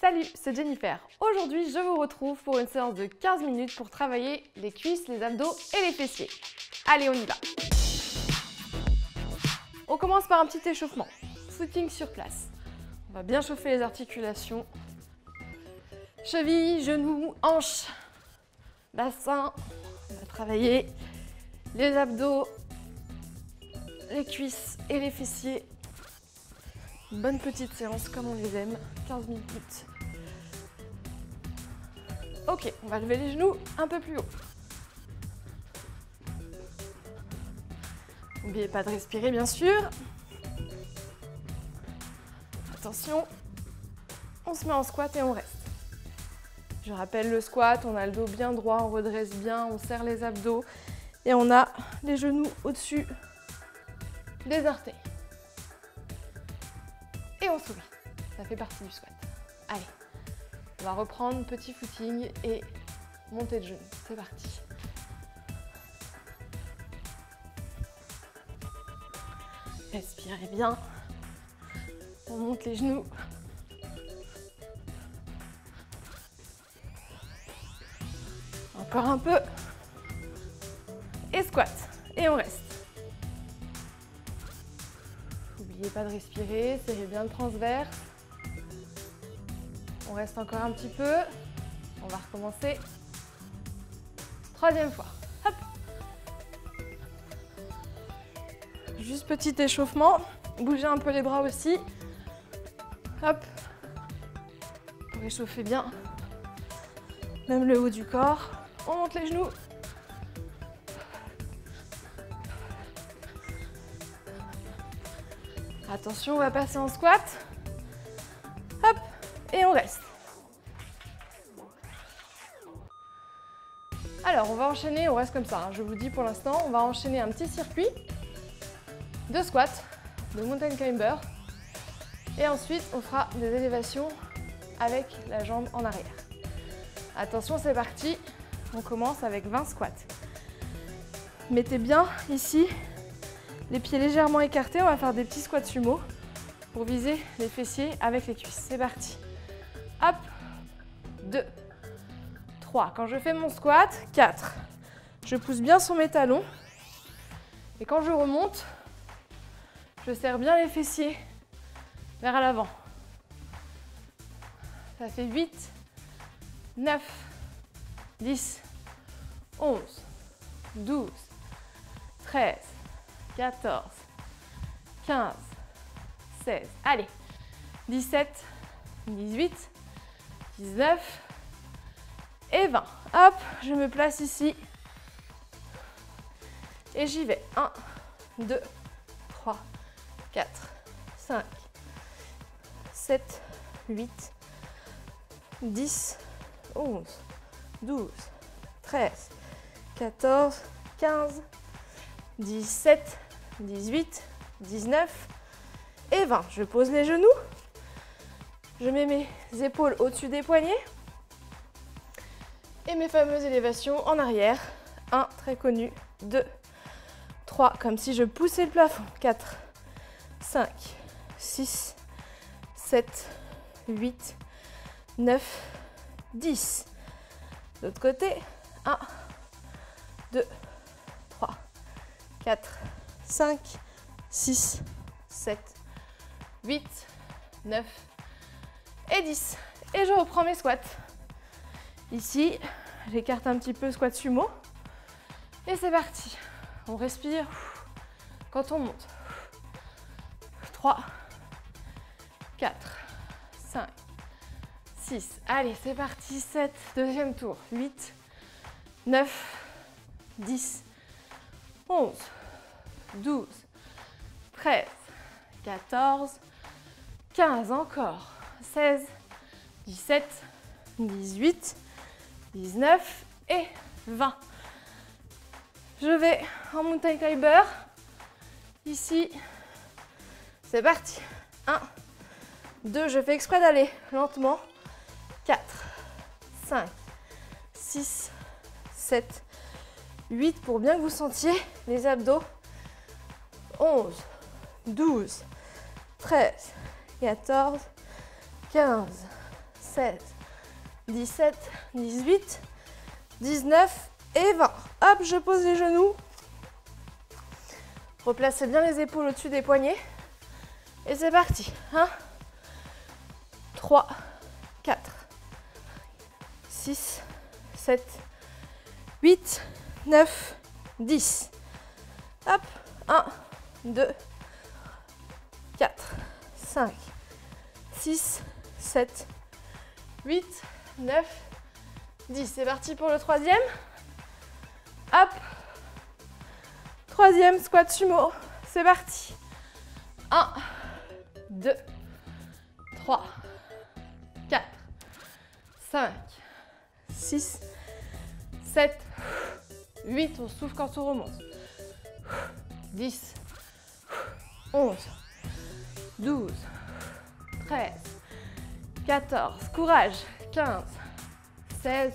Salut, c'est Jennifer. Aujourd'hui, je vous retrouve pour une séance de 15 minutes pour travailler les cuisses, les abdos et les fessiers. Allez, on y va. On commence par un petit échauffement. Footing sur place. On va bien chauffer les articulations. Cheville, genoux, hanches, bassin. On va travailler les abdos, les cuisses et les fessiers. Bonne petite séance comme on les aime, 15 minutes. Ok, on va lever les genoux un peu plus haut. N'oubliez pas de respirer bien sûr. Attention, on se met en squat et on reste. Je rappelle le squat, on a le dos bien droit, on redresse bien, on serre les abdos et on a les genoux au-dessus des orteils. Et on sourit. Ça fait partie du squat. On va reprendre petit footing et montée de genoux. C'est parti. Respirez bien. On monte les genoux. Encore un peu. Et squat. Et on reste. N'oubliez pas de respirer, serrez bien le transverse. On reste encore un petit peu. On va recommencer. Troisième fois. Juste petit échauffement. Bougez un peu les bras aussi. Hop. Pour réchauffer bien. Même le haut du corps. On monte les genoux. Attention, on va passer en squat. Va enchaîner, on reste comme ça, hein. je vous dis pour l'instant, on va enchaîner un petit circuit de squat, de mountain climber. Et ensuite, on fera des élévations avec la jambe en arrière. Attention, c'est parti. On commence avec 20 squats. Mettez bien ici les pieds légèrement écartés, on va faire des petits squats sumo pour viser les fessiers avec les cuisses. C'est parti. Hop, 2, 3. Quand je fais mon squat, 4. Je pousse bien sur mes talons. Et quand je remonte, je serre bien les fessiers vers l'avant. Ça fait 8, 9, 10, 11, 12, 13, 14, 15, 16, allez, 17, 18, 19 et 20. Hop, je me place ici et j'y vais. 1, 2, 3, 4, 5, 7, 8, 10, 11, 12, 13, 14, 15, 17, 18, 19 et 20. Je pose les genoux. Je mets mes épaules au-dessus des poignets. Et mes fameuses élévations en arrière. 1, très connu. 2, 3, comme si je poussais le plafond. 4, 5, 6, 7, 8, 9, 10. L'autre côté. 1, 2, 3, 4, 5, 6, 7, 8, 9 et 10. Et je reprends mes squats. Ici, j'écarte un petit peu squat sumo. Et c'est parti. On respire. Quand on monte. 3, 4, 5, 6. Allez, c'est parti. 7, deuxième tour. 8, 9, 10, 11, 12, 13, 14, 15 encore, 16, 17, 18, 19 et 20. Je vais en mountain climber. Ici, c'est parti. 1, 2, je fais exprès d'aller lentement. 4, 5, 6, 7, 8 pour bien que vous sentiez les abdos. 11, 12, 13, 14, 15, 16, 17, 18, 19 et 20. Hop, je pose les genoux. Replacez bien les épaules au-dessus des poignets. Et c'est parti. 1, 3, 4, 6, 7, 8, 9, 10. Hop, 1, 2, 4, 5, 6, 7, 8, 9, 10. C'est parti pour le troisième. Hop. Troisième squat sumo. C'est parti. 1, 2, 3, 4, 5, 6, 7, 8. On souffle quand on remonte. 10, 11, 12, 13, 14, courage, 15, 16,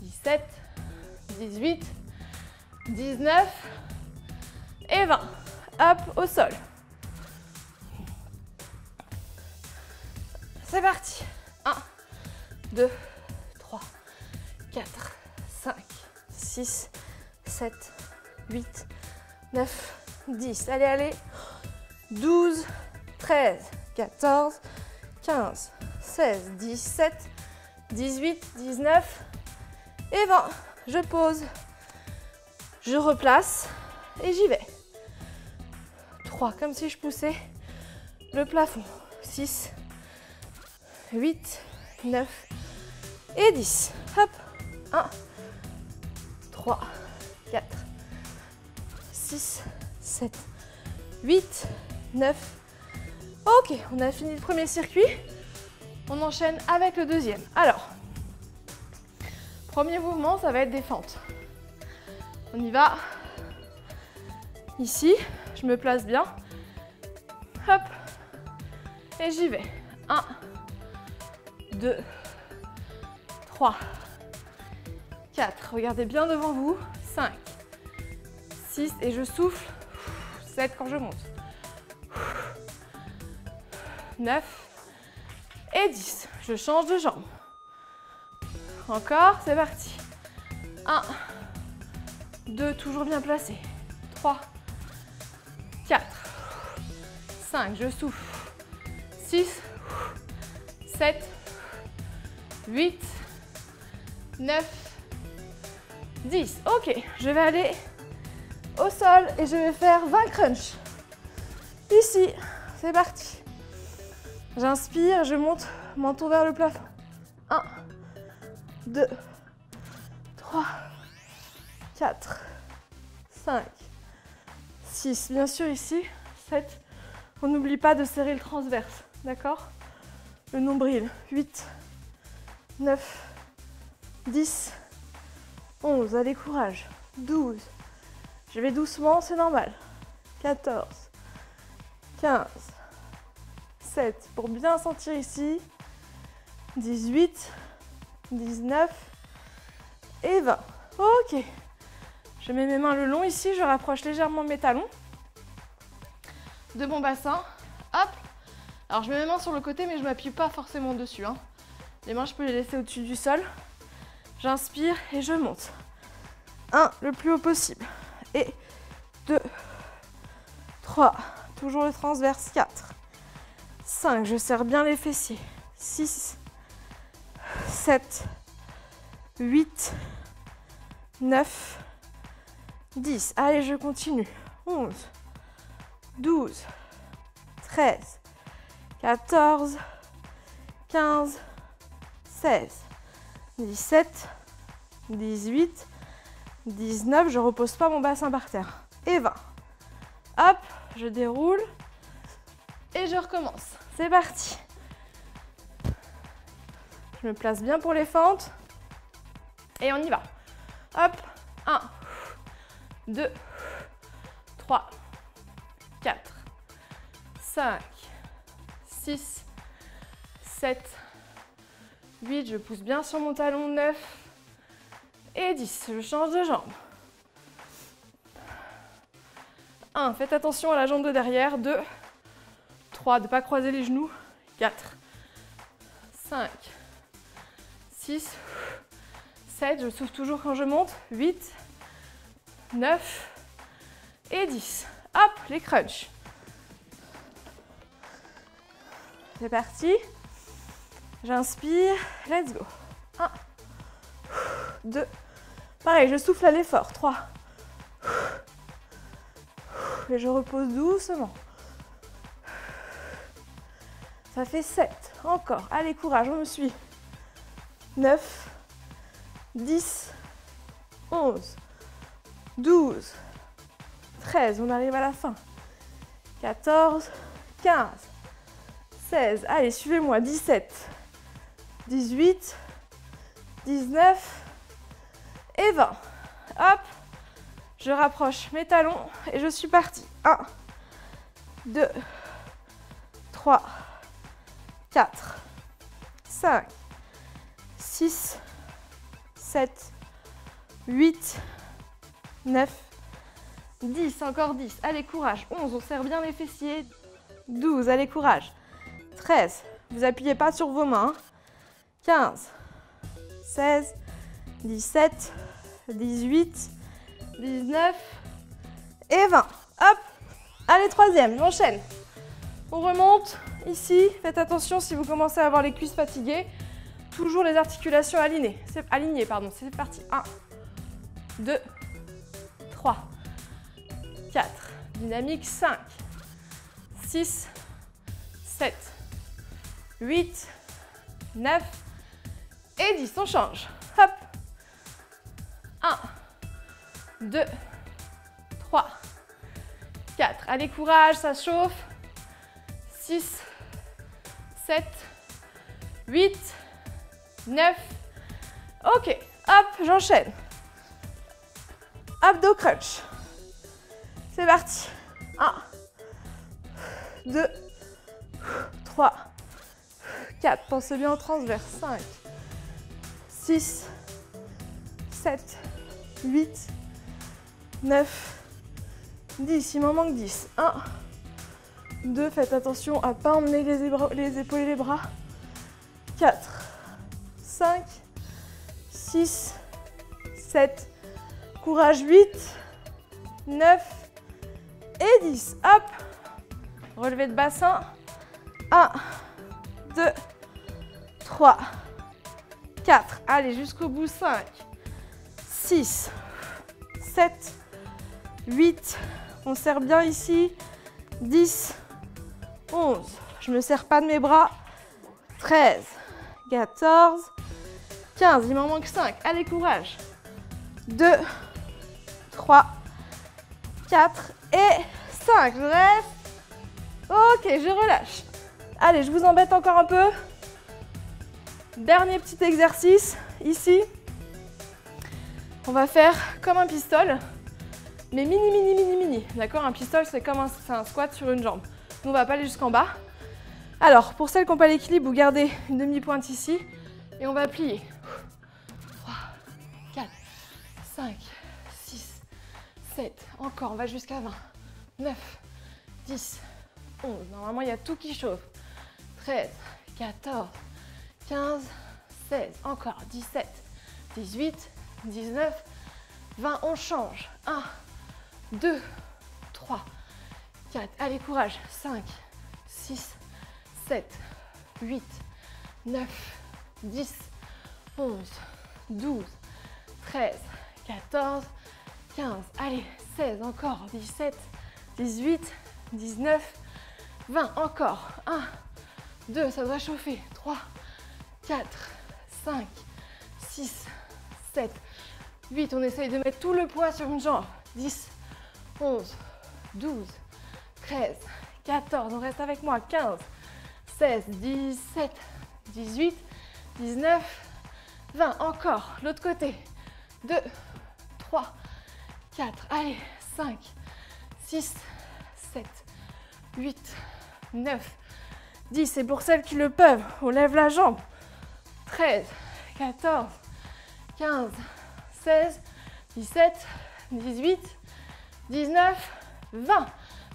17, 18, 19 et 20. Hop, au sol. C'est parti. 1, 2, 3, 4, 5, 6, 7, 8, 9, 10. Allez, allez. 12, 13, 14, 15, 16, 17, 18, 19 et 20. Je pose, je replace et j'y vais. 3, comme si je poussais le plafond. 6, 8, 9 et 10. Hop. 1, 3, 4, 6, 7, 8, 9. Ok, on a fini le premier circuit. On enchaîne avec le deuxième. Alors, premier mouvement, ça va être des fentes. On y va. Ici, je me place bien. Hop. Et j'y vais. 1, 2, 3, 4. Regardez bien devant vous. 5, 6 et je souffle. 7 quand je monte. 9 et 10. Je change de jambe. Encore, c'est parti. 1, 2, toujours bien placé. 3, 4, 5, je souffle. 6, 7, 8, 9, 10. Ok, je vais aller au sol et je vais faire 20 crunch. Ici, c'est parti. J'inspire, je monte menton vers le plafond. 1, 2, 3, 4, 5, 6. Bien sûr ici, 7. On n'oublie pas de serrer le transverse, d'accord? Le nombril. 8, 9, 10, 11. Allez, courage. 12. Je vais doucement, c'est normal. 14, 15, 7. Pour bien sentir ici. 18, 19 et 20. Ok. Je mets mes mains le long ici, je rapproche légèrement mes talons de mon bassin. Hop. Alors je mets mes mains sur le côté, mais je m'appuie pas forcément dessus. Hein. Les mains, je peux les laisser au-dessus du sol. J'inspire et je monte. 1, le plus haut possible. Et 2, 3, toujours le transverse, 4, 5, je serre bien les fessiers, 6, 7, 8, 9, 10. Allez, je continue. 11, 12, 13, 14, 15, 16, 17, 18, 19. Je repose pas mon bassin par terre. Et 20. Hop, je déroule. Et je recommence. C'est parti. Je me place bien pour les fentes. Et on y va. Hop. 1, 2, 3, 4, 5, 6, 7, 8. Je pousse bien sur mon talon. 9 et 10. Je change de jambe. 1. Faites attention à la jambe de derrière. 2, 3. De ne pas croiser les genoux. 4, 5, 6, 7, je souffle toujours quand je monte, 8, 9 et 10. Hop, les crunchs. C'est parti. J'inspire, let's go. 1, 2, pareil, je souffle à l'effort, 3, et je repose doucement. Fait 7, encore, allez courage, on me suit. 9, 10, 11, 12, 13, on arrive à la fin. 14, 15, 16, allez, suivez-moi, 17, 18, 19 et 20. Hop, je rapproche mes talons et je suis partie. 1, 2, 3, 4, 5, 6, 7, 8, 9, 10, encore 10. Allez, courage. 11, on serre bien les fessiers. 12, allez, courage. 13, vous appuyez pas sur vos mains. 15, 16, 17, 18, 19 et 20. Hop Allez, troisième, j'enchaîne. On remonte ici. Faites attention si vous commencez à avoir les cuisses fatiguées. Toujours les articulations alignées. C'est alignées, pardon. C'est parti. 1, 2, 3, 4. Dynamique 5, 6, 7, 8, 9 et 10. On change. Hop. 1, 2, 3, 4. Allez, courage, ça chauffe. 6, 7, 8, 9. Ok, hop, j'enchaîne. Abdo crunch. C'est parti. 1, 2, 3, 4. Pensez bien au transverse. 5, 6, 7, 8, 9, 10. Il m'en manque 10. 1, 2. Faites attention à ne pas emmener les, les épaules et les bras. 4, 5, 6, 7. Courage 8, 9 et 10. Hop. Relevé de bassin. 1, 2, 3, 4. Allez, jusqu'au bout. 5, 6, 7, 8, on serre bien ici, 10, 11, je ne me serre pas de mes bras, 13, 14, 15, il m'en manque 5, allez courage, 2, 3, 4 et 5, je reste, ok, je relâche. Allez, je vous embête encore un peu. Dernier petit exercice, ici. On va faire comme un pistol, mais mini, mini, mini, mini. D'accord? Un pistol, c'est comme un, squat sur une jambe. Nous, on va pas aller jusqu'en bas. Alors, pour celles qui n'ont pas l'équilibre, vous gardez une demi-pointe ici et on va plier. 3, 4, 5, 6, 7. Encore, on va jusqu'à 20. 9, 10, 11. Normalement, il y a tout qui chauffe. 13, 14, 15, 16. Encore, 17, 18, 19, 20. On change. 1, 2, 3, 4. Allez, courage. 5, 6, 7, 8, 9, 10, 11, 12, 13, 14, 15. Allez, 16 encore. 17, 18, 19, 20. Encore. 1, 2, ça doit chauffer. 3, 4, 5, 6, 7, 8. On essaye de mettre tout le poids sur une jambe. 10, 11, 12, 13, 14. On reste avec moi. 15, 16, 17, 18, 19, 20. Encore. L'autre côté. 2, 3, 4. Allez. 5, 6, 7, 8, 9, 10. Et pour celles qui le peuvent, on lève la jambe. 13, 14, 15, 16, 17, 18, 19, 20.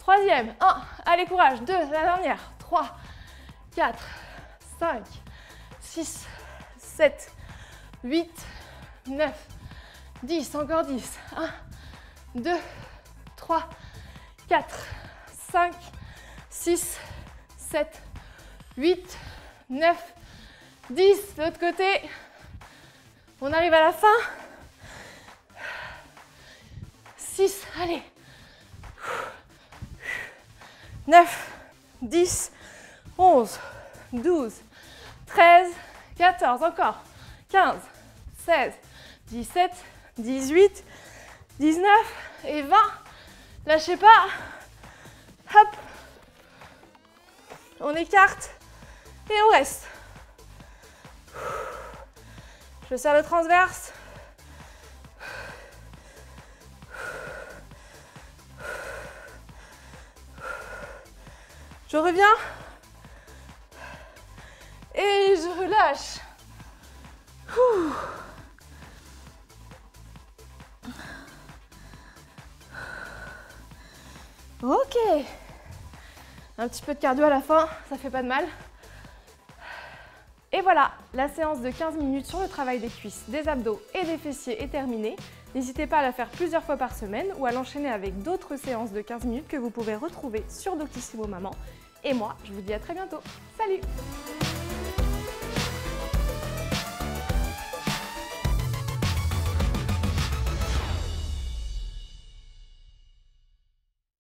Troisième, 1, allez courage, 2, la dernière, 3, 4, 5, 6, 7, 8, 9, 10, encore 10. 1, 2, 3, 4, 5, 6, 7, 8, 9, 10. L'autre côté. On arrive à la fin. 6, allez. 9, 10, 11, 12, 13, 14, encore. 15, 16, 17, 18, 19 et 20. Lâchez pas. Hop. On écarte et on reste. Je serre le transverse. Je reviens. Et je relâche. Ok. Un petit peu de cardio à la fin, ça fait pas de mal. Et voilà, la séance de 15 minutes sur le travail des cuisses, des abdos et des fessiers est terminée. N'hésitez pas à la faire plusieurs fois par semaine ou à l'enchaîner avec d'autres séances de 15 minutes que vous pouvez retrouver sur Doctissimo Maman. Et moi, je vous dis à très bientôt. Salut